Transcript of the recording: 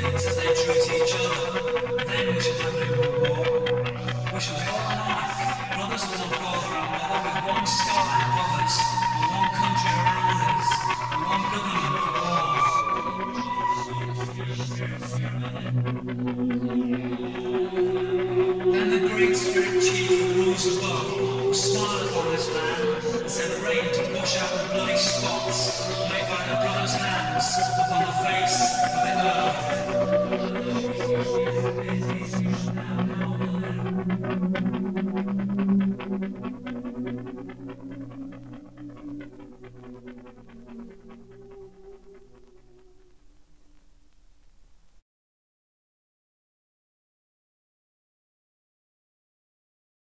kids as they treat each other, then we should have a new war. We should be alike, brothers with a father and mother, with one sky above us, a one country around us, and one government for all. Then the great spirit chief who rules above smiled upon his land and sent rain to wash out the bloody spots made by the brothers' hands upon the face Shalom.